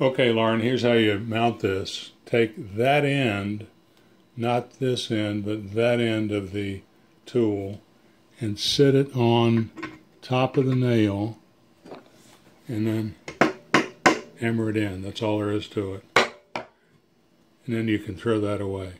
Okay, Lauren, here's how you mount this. Take that end, not this end, but that end of the tool, and set it on top of the nail, and then hammer it in. That's all there is to it. And then you can throw that away.